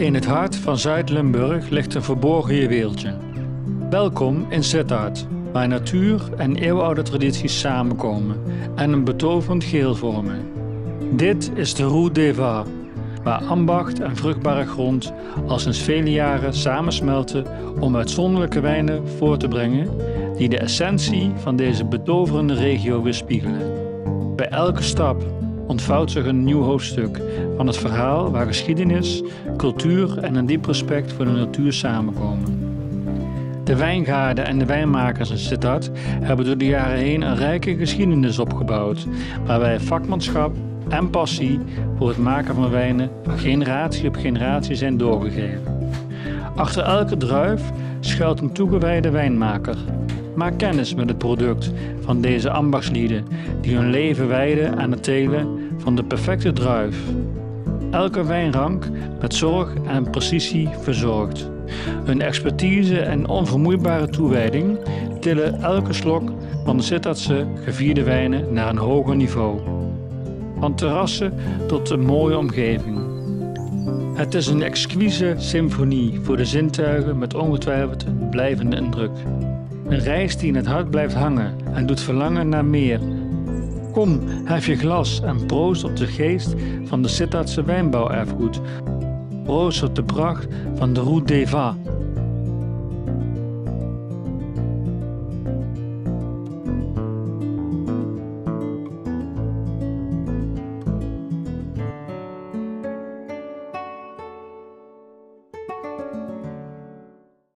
In het hart van Zuid-Limburg ligt een verborgen juweeltje. Welkom in Sittard, waar natuur en eeuwenoude tradities samenkomen en een betoverend geheel vormen. Dit is de Route des Vats, waar ambacht en vruchtbare grond al sinds vele jaren samensmelten om uitzonderlijke wijnen voor te brengen die de essentie van deze betoverende regio weerspiegelen. Bij elke stap ontvouwt zich een nieuw hoofdstuk van het verhaal waar geschiedenis, cultuur en een diep respect voor de natuur samenkomen. De wijngaarden en de wijnmakers in Sittard hebben door de jaren heen een rijke geschiedenis opgebouwd, waarbij vakmanschap en passie voor het maken van wijnen generatie op generatie zijn doorgegeven. Achter elke druif schuilt een toegewijde wijnmaker. Maak kennis met het product van deze ambachtslieden die hun leven wijden aan het telen van de perfecte druif. Elke wijnrank met zorg en precisie verzorgd. Hun expertise en onvermoeibare toewijding tillen elke slok van de Sittardse gevierde wijnen naar een hoger niveau. Van terrassen tot een mooie omgeving. Het is een exquise symfonie voor de zintuigen met ongetwijfeld blijvende indruk. Een reis die in het hart blijft hangen en doet verlangen naar meer. Kom, hef je glas en proost op de geest van de Sittardse wijnbouwerfgoed. Proost op de pracht van de Route des